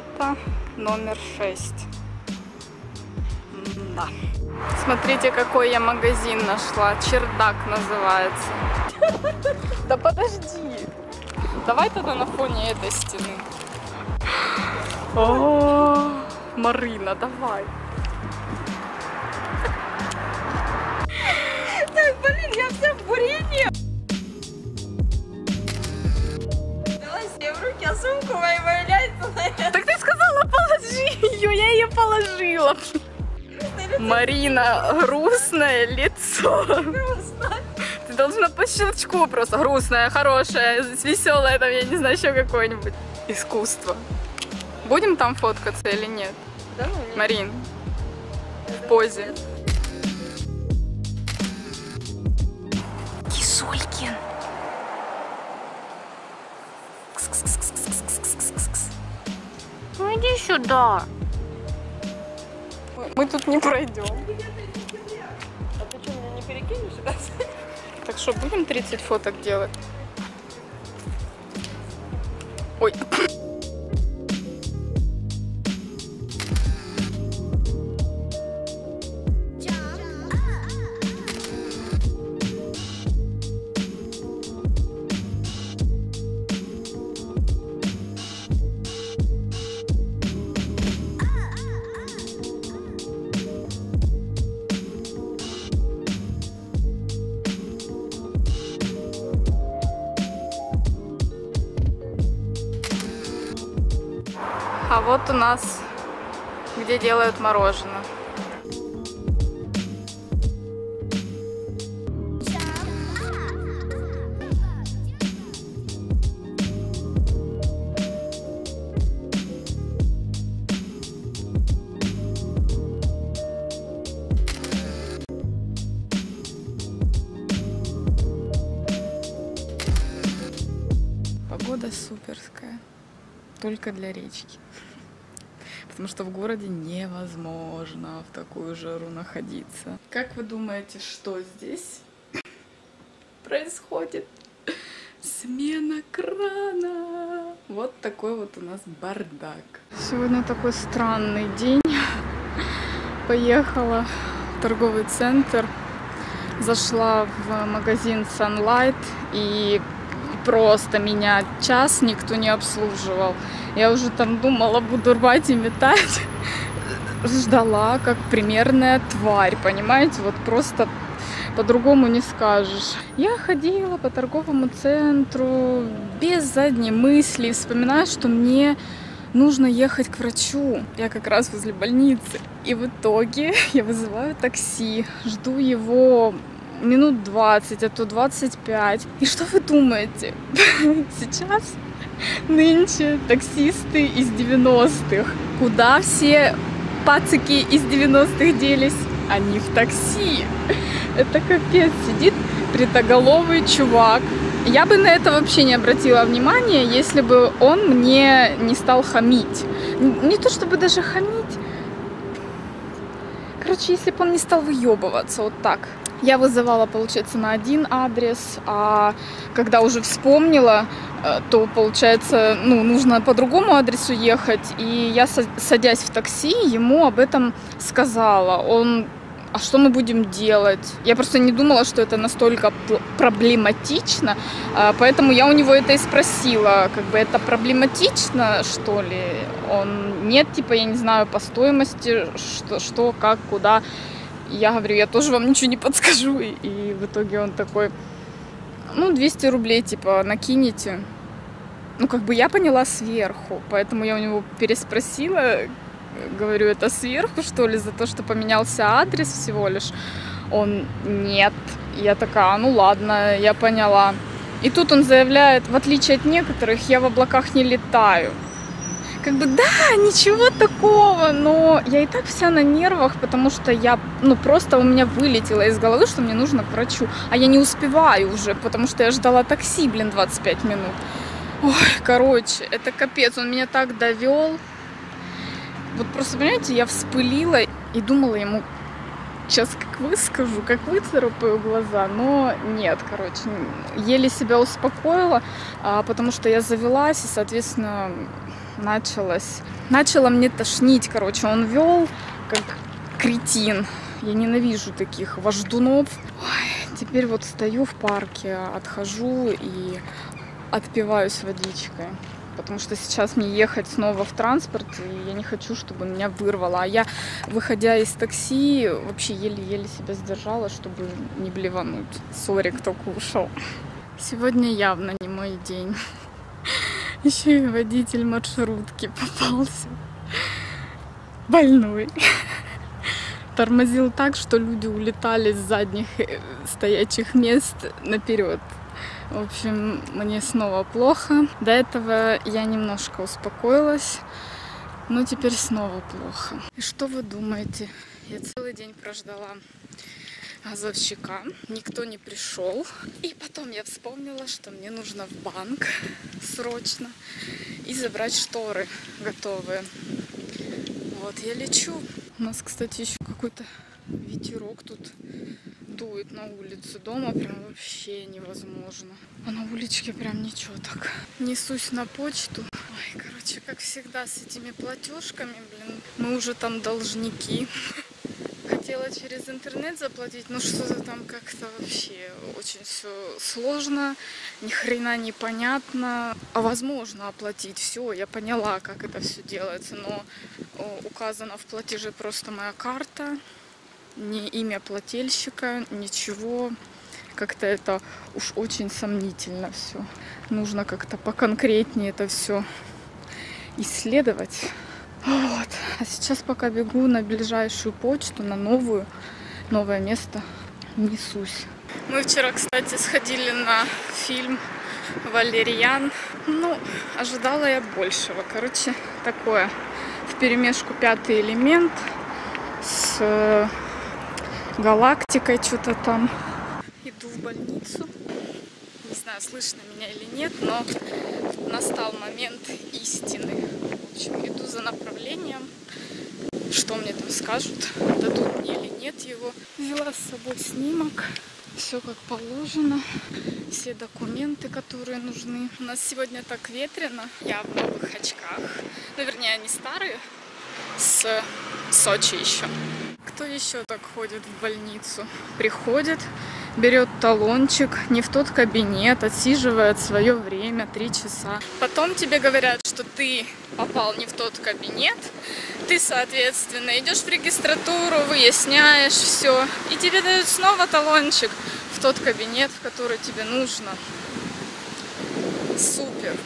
Палата номер 6. Да. Смотрите, какой я магазин нашла. Чердак называется. Да подожди. Давай тогда на фоне этой стены. О, Марина, давай. Блин, я вся в бурении. А сумку моя валяется на положи ее, я ее положила. Марина, грустное лицо. Ты должна по щелчку просто грустное, хорошее, веселое, там, я не знаю, еще какое-нибудь. Искусство. Будем там фоткаться или нет? Да, нет. Марин, в позе. Иди сюда. Мы тут не пройдем. А ты что, меня не перекинешь? Так что будем 30 фоток делать? Ой. А вот у нас, где делают мороженое. Погода суперская. Только для речки. Потому что в городе невозможно в такую жару находиться. Как вы думаете, что здесь происходит? Смена крана. Вот такой вот у нас бардак. Сегодня такой странный день. Поехала в торговый центр. Зашла в магазин Sunlight и просто меня час никто не обслуживал. Я уже там думала, буду рвать и метать. Ждала, как примерная тварь, понимаете? Вот просто по-другому не скажешь. Я ходила по торговому центру без задней мысли, вспоминая, что мне нужно ехать к врачу. Я как раз возле больницы. И в итоге я вызываю такси, жду его минут 20, а то 25. И что вы думаете? Сейчас нынче таксисты из 90-х. Куда все пацики из 90-х делись? Они в такси. Это капец. Сидит бритоголовый чувак. Я бы на это вообще не обратила внимания, если бы он мне не стал хамить. Не то чтобы даже хамить. Короче, если бы он не стал выебываться вот так. Я вызывала, получается, на один адрес, а когда уже вспомнила, э, то, получается, ну, нужно по другому адресу ехать. И я, са- садясь в такси, ему об этом сказала. Он а что мы будем делать? Я просто не думала, что это настолько проблематично, а, поэтому я у него это и спросила, как бы это проблематично, что ли? Он нет, типа, я не знаю, по стоимости, что, что как, куда. Я говорю, я тоже вам ничего не подскажу. И, и в итоге он такой, ну, 200 рублей, типа, накинете. Ну, как бы я поняла сверху, поэтому я у него переспросила, говорю, это сверху, что ли, за то, что поменялся адрес всего лишь? Он, нет. Я такая, «А, ну ладно, я поняла. И тут он заявляет, в отличие от некоторых, я в облаках не летаю. Как бы, да, ничего такого, но я и так вся на нервах, потому что я, ну, просто у меня вылетело из головы, что мне нужно к врачу. А я не успеваю уже, потому что я ждала такси, блин, 25 минут. Ой, короче, это капец, он меня так довел. Вот просто, понимаете, я вспылила и думала ему, сейчас как выскажу, как выцарапаю глаза, но нет, короче, еле себя успокоила, а, потому что я завелась, и, соответственно, началось. Начало мне тошнить, короче, он вел как кретин. Я ненавижу таких вождунов. Ой, теперь вот стою в парке, отхожу и отпиваюсь водичкой. Потому что сейчас мне ехать снова в транспорт, и я не хочу, чтобы меня вырвало. А я, выходя из такси, вообще еле-еле себя сдержала, чтобы не блевануть. Сори, кто кушал. Сегодня явно не мой день. Еще и водитель маршрутки попался. Больной. Тормозил так, что люди улетали с задних э, стоячих мест наперед. В общем, мне снова плохо. До этого я немножко успокоилась, но теперь снова плохо. И что вы думаете? Я целый день прождала газовщика, никто не пришел. И потом я вспомнила, что мне нужно в банк срочно и забрать шторы готовые. Вот, я лечу. У нас, кстати, еще какой-то ветерок тут дует на улице. Дома прям вообще невозможно. А на уличке прям ничего так. Несусь на почту. Ой, короче, как всегда с этими платежками, блин, мы уже там должники. Через интернет заплатить, но что-то там как-то вообще очень все сложно, ни хрена непонятно. А возможно оплатить все, я поняла, как это все делается, но указана в платеже просто моя карта, ни имя плательщика, ничего. Как-то это уж очень сомнительно все. Нужно как-то поконкретнее это все исследовать. Вот. А сейчас пока бегу на ближайшую почту, на новую, новое место несусь. Мы вчера, кстати, сходили на фильм «Валерьян». Ну, ожидала я большего. Короче, такое в перемешку пятый элемент с галактикой что-то там. Иду в больницу. Знаю, слышно меня или нет, но настал момент истины. В общем, иду за направлением. Что мне там скажут, дадут мне или нет его. Взяла с собой снимок. Все как положено. Все документы, которые нужны. У нас сегодня так ветрено. Я в новых очках. Ну, вернее, они старые. С Сочи еще. Кто еще так ходит в больницу? Приходит, берет талончик, не в тот кабинет, отсиживает свое время, три часа. Потом тебе говорят, что ты попал не в тот кабинет, ты, соответственно, идешь в регистратуру, выясняешь все, и тебе дают снова талончик в тот кабинет, в который тебе нужно. Супер.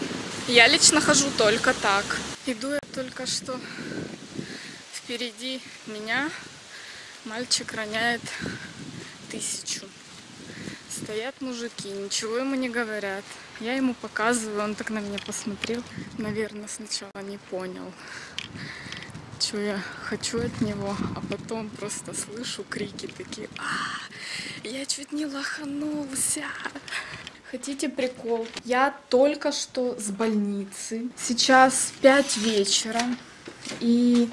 Я лично хожу только так. Иду я только что впереди меня Мальчик роняет тысячу. Стоят мужики, ничего ему не говорят. Я ему показываю, он так на меня посмотрел. Наверное, сначала не понял, что я хочу от него, а потом просто слышу крики такие. А, я чуть не лоханулся. Хотите прикол? Я только что с больницы. Сейчас 5 вечера. И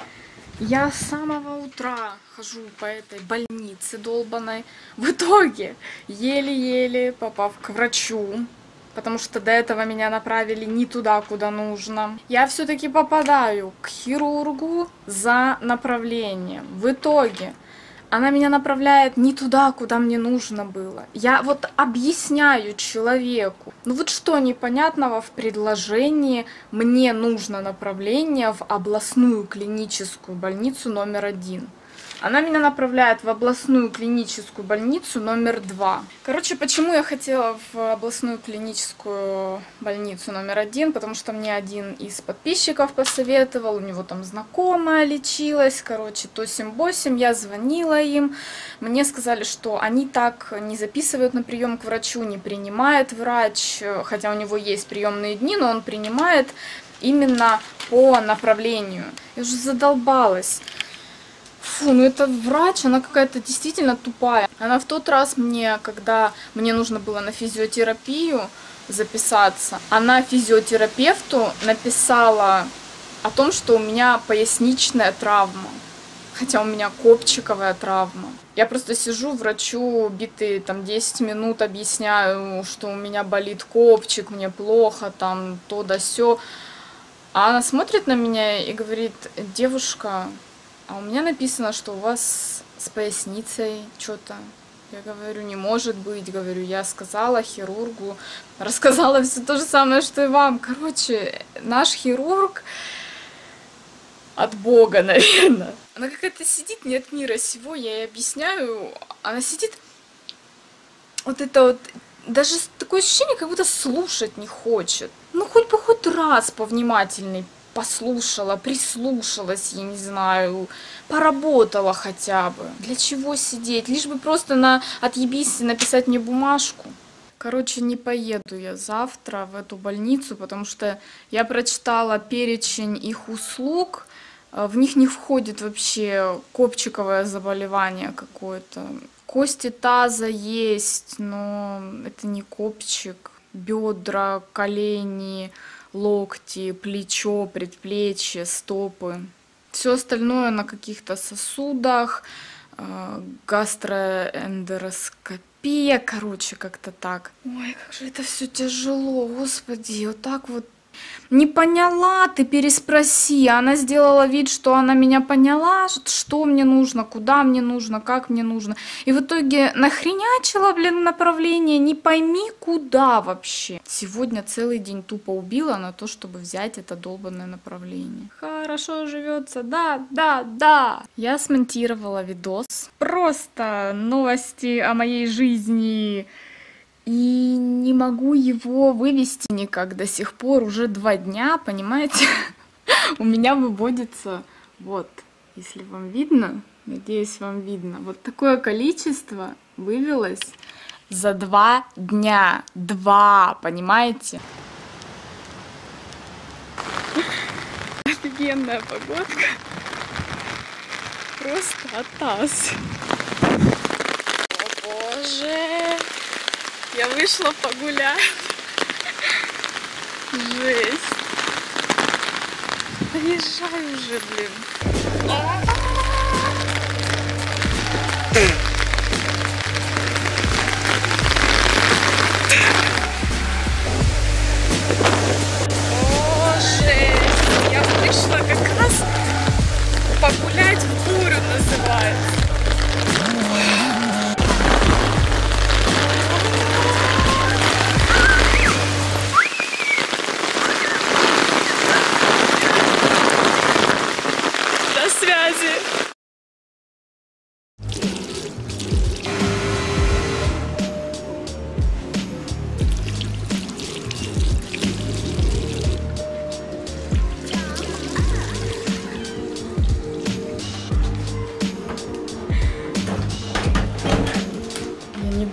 я с самого утра хожу по этой больнице долбанной. В итоге, еле-еле попав к врачу, потому что до этого меня направили не туда, куда нужно. Я все-таки попадаю к хирургу за направлением. В итоге она меня направляет не туда, куда мне нужно было. Я вот объясняю человеку, ну вот что непонятного в предложении «мне нужно направление в областную клиническую больницу номер один». Она меня направляет в областную клиническую больницу номер два. Короче, почему я хотела в областную клиническую больницу номер один? Потому что мне один из подписчиков посоветовал, у него там знакомая лечилась, короче, то сим-босим, я звонила им, мне сказали, что они так не записывают на прием к врачу, не принимает врач, хотя у него есть приемные дни, но он принимает именно по направлению. Я уже задолбалась. Фу, ну это врач, она какая-то действительно тупая. Она в тот раз мне, когда мне нужно было на физиотерапию записаться, она физиотерапевту написала о том, что у меня поясничная травма. Хотя у меня копчиковая травма. Я просто сижу, врачу битые там 10 минут объясняю, что у меня болит копчик, мне плохо, там то да сё. А она смотрит на меня и говорит, девушка, а у меня написано, что у вас с поясницей что-то. Я говорю, не может быть, говорю, я сказала хирургу, рассказала все то же самое, что и вам. Короче, наш хирург от Бога, наверное. Она какая-то сидит не от мира сего, я ей объясняю, она сидит, вот это вот, даже такое ощущение, как будто слушать не хочет. Ну, хоть бы хоть раз повнимательней послушала, прислушалась, я не знаю, поработала хотя бы. Для чего сидеть? Лишь бы просто на отъебись написать мне бумажку. Короче, не поеду я завтра в эту больницу, потому что я прочитала перечень их услуг. Э, в них не входит вообще копчиковое заболевание какое-то. Кости таза есть, но это не копчик. Бедра, колени, локти, плечо, предплечье, стопы. Все остальное на каких-то сосудах, э, гастроэндероскопия, короче, как-то так. Ой, как же это все тяжело, господи, вот так вот не поняла, ты переспроси. Она сделала вид, что она меня поняла, что мне нужно, куда мне нужно, как мне нужно. И в итоге нахренячила, блин, направление, не пойми куда вообще. Сегодня целый день тупо убила на то, чтобы взять это долбанное направление. Хорошо живется, да, да, да. Я смонтировала видос. Просто новости о моей жизни и не могу его вывести никак до сих пор, уже два дня, понимаете? У меня выводится, вот, если вам видно, надеюсь, вам видно, вот такое количество вывелось за два дня. Два, понимаете? Офигенная погодка. Просто атас. О боже! Я вышла погулять. Жесть. Поезжай уже, блин.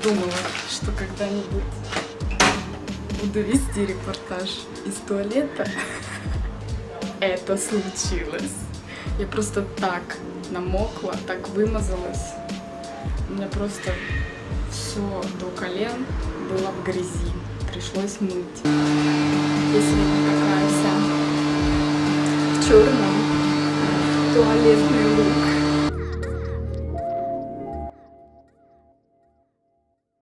Думала, что когда-нибудь буду вести репортаж из туалета. Это случилось. Я просто так намокла, так вымазалась. У меня просто все до колен было в грязи. Пришлось мыть. Такая вся в черном туалетный лук.